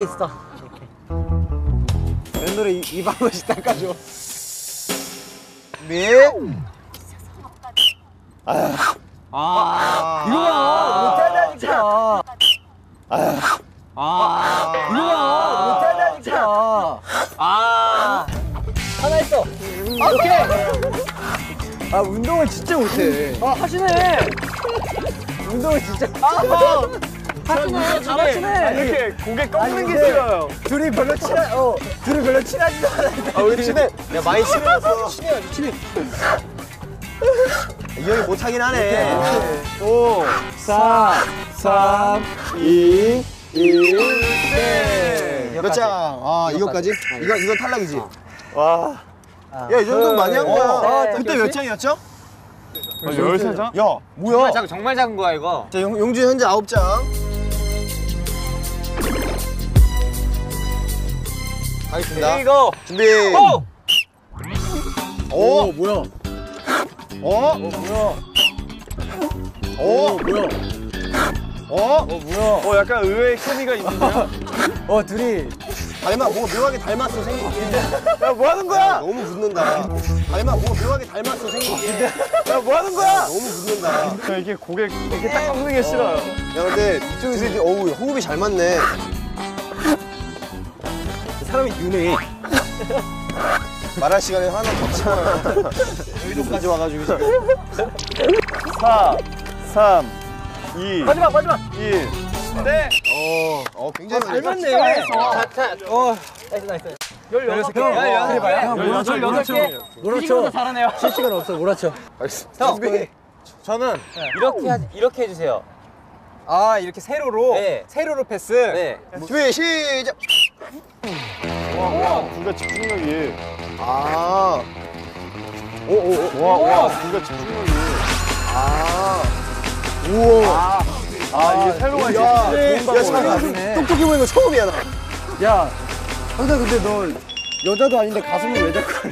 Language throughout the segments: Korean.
있어. 맨노래 입한 번씩 닦아줘. 미. 아, 이거야 못하다니까. 아, 이거야 못하다니까. 아, 하나 했어. 오케이. 아 운동을 진짜 못해. 아 하시네. 운동을 진짜. 아, 하시네. 잘하시네. 이렇게 고개 꺾는 게 싫어요. 둘이 별로 친하, 어, 둘이 별로 친하지도 않은데. 아, 우리 친해. 야, 많이 친해졌어. 이 형이 못하긴 하네. 5, 4, 3, 2, 1, 네. 몇 장? 아, 이거까지? 이거, 이거 탈락이지? 와. 야, 이 정도면 많이 한 거야. 어, 그때 몇 장이었죠? 아, 열세 장? 야, 뭐야? 작, 정말 작은 거야 이거. 자, 용, 용준 현재 아홉 장. 가겠습니다. 이거. 준비. 오! 오, 뭐야? 어? 뭐야? 어? 뭐야? 어? 뭐야? 어, 약간 의외의 케미가 있는데요? 어, 둘이. 닮아, 뭔가 묘하게 닮았어, 생긴 게. 야, 뭐 하는 야, 거야? 너무 붙는다. 닮아, 뭔가 묘하게 닮았어, 생긴 게. 야, 야, 뭐 하는 거야? 너무 붙는다. 저 이렇게 고개 이렇게 딱 꺾는 게 싫어요. 야, 근데 이쪽에서 이제, 어우, 호흡이 잘 맞네. 사람이 유네. 말할 시간에 하나 더 채워요. 여의도까지 와가지고 지금. 4, 3, 2, 마지막, 마지막. 1. 네. 어, 어, 굉장히 잘 많이 맞네. 자, 자, 어. Nice, nice. 열여섯 개. 열여섯 개. 형, 몰아쳐, 몰아쳐. 몰아쳐. 잘하네요. 실시간 없어, 몰아쳐. 준비. 저는 이렇게 하, 이렇게 해주세요. 아, 이렇게 세로로? 네. 세로로 패스? 네. 준비, 시작. 와, 와, 둘다 집중력이. 아, 오, 오, 와, 와, 둘다 집중력이. 아. 우와. 아, 이게 새로운 야, 이게 야, 방법이야. 잠깐만. 똑똑히 보이는 거 처음이야, 나. 야, 형사 근데 너 여자도 아닌데 가슴을 왜 자꾸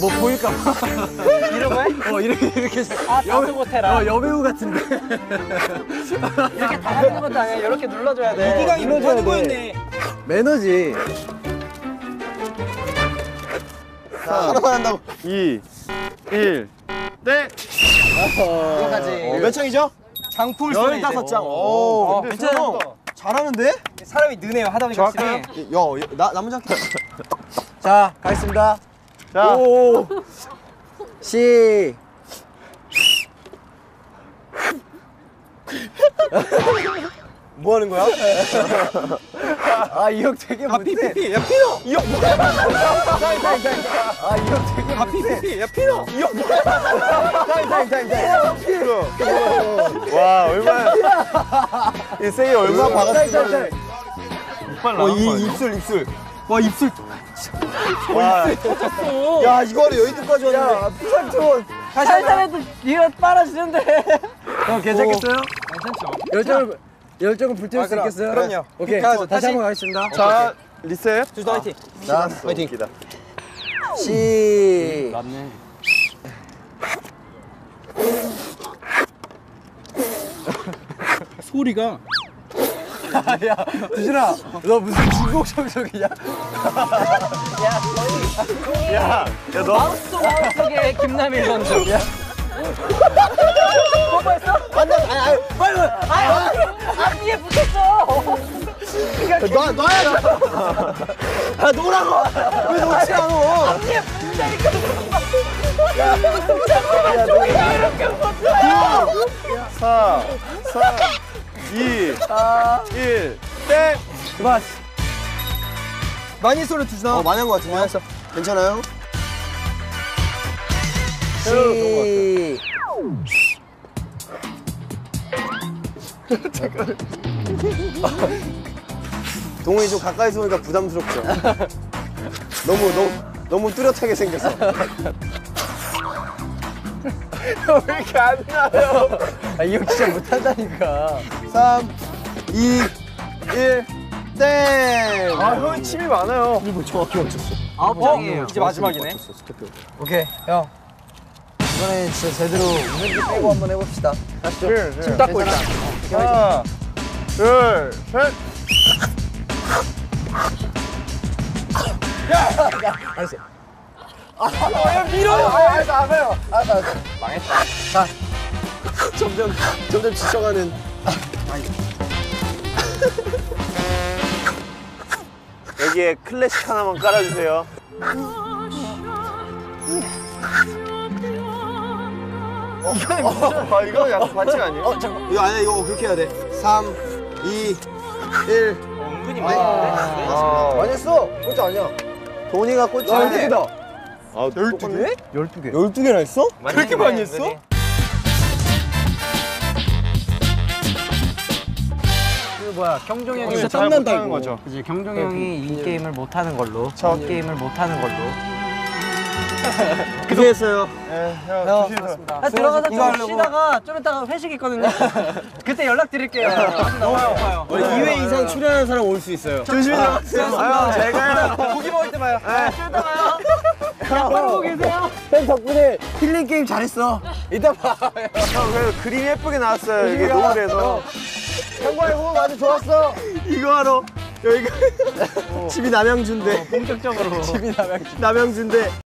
뭐 보일까 봐. 이런 거야? 어, 이렇게, 이렇게. 아, 나도 못해라. 어, 여배우 같은데. 이렇게 다 하는 것도 아니야. 이렇게 눌러줘야 돼. 이기가 눌러줘야 돼. 매너지. 하나만 한다고. 2, 1, 네. 이거까지. 몇 장이죠? 장풀 소리. 열다섯 장. 오, 근데 괜찮아. 잘하는데? 사람이 느네요. 하다 보니까? 확실히. 야, 나, 나 먼저 할게. 자, 가겠습니다. 자, 오. 시. 뭐 하는 거야? 아, 이 형 되게 못해. 피피피. 야, 피노. 이 형 뭐야? 아, 이 형 되게 아, 피피피. 야, 피노. 이 형 뭐야? 와, 얼마나. 이 세이 얼마나 박았어. 빨라. 어, 이 입술, 입술. 와, 입술. 와, 야, 이거를 여의도까지 왔는데. 야, 피상촌. 살살해도 이거 빨아주는데. 형, 괜찮겠어요? 괜찮죠? 열정을, 열정을 불태울 수 그럼, 있겠어요? 그럼요. 오케이. 다시. 다시 한번 가겠습니다. 자, 리셋. 주도 화이팅. 자, 파이팅. 기다. 시. 맞네. 소리가. 야, 두준아, 너 무슨 진공청소기냐? 야, 야, 너. 마우스 마우스에 김남일 선수. 완전, 아니, 아니, 빨리. 앞뒤에 붙었어. 놔, 놔야죠. 아, 놓으라고. 왜 놓지 않아? 사, 삼, 이, 일, 땡! 그만. 많이 소리 두시나? 어, 많이 한 것 같은데. 했어. 괜찮아요? 시. 동훈이 좀 가까이서 오니까 부담스럽죠? 너무, 너무, 너무 뚜렷하게 생겼어. 왜 이렇게 안 나요? 아, 이형 진짜 못한다니까. 3, 2, 1, 땡! 아, 형이 침이 많아요. 이거 정확히 맞췄어. 아홉 장이에요. 이제 마지막이네. 오케이, 형. 이번엔 진짜 제대로 운전기 빼고 한번 해봅시다. 가시죠. 네, 네. 침 닦고 일단. 하나, 둘, 셋. 점점 점점 지쳐가는. 여기에 클래식 하나만 깔아주세요. 아, 이거 약간 반칙 아니에요? 어 잠깐. 이거 아니야 이거 그렇게 해야 돼. 3, 2, 1. 은근히 아, 많이 했어. 꼴찌 아니야. 돈이가 꼴찌. 아, 12개다. 아, 12개? 12개. 12개나 했어? 그렇게 많이 했어? 뭐야 경종 형이 진짜 잘 땀난다, 못하는 이거. 거죠. 그지 경종 형이 이 게임을 못 하는 걸로 자, 이 게임을 못 하는 걸로 고생했어요. 예, 형, 조심해서. 아, 들어가서 좀 하려고. 쉬다가 좀 이따가 회식 있거든요 그때 연락 드릴게요 너무 아파요 2회 이상 출연하는 사람 올 수 있어요. 조심해서. 아유, 잘 가요. 고기 먹을 때 봐요 네. 야 빠르고 계세요 형 덕분에 힐링 게임 잘했어. 이따 봐. 형, 그래도 그림 예쁘게 나왔어요. 이게 노을에서. 형과의 호흡 아주 좋았어. 이거 하러 여기가 집이 남양주인데. 본격적으로. 남양주인데